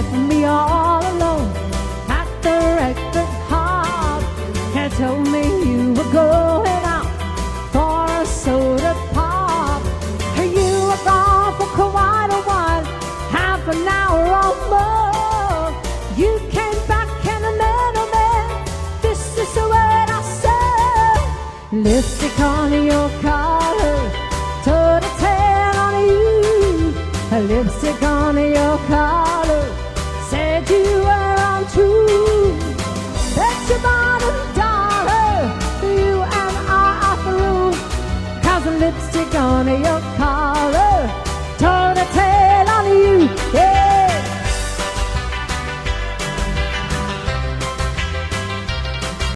left me all alone at the record hall. And told me you were going out for a soda pop. You were gone for quite a while, half an hour or more. You came back in a middleman. This is the word I said. Lipstick on your collar, turn a tan on you. Lipstick on your lipstick on your collar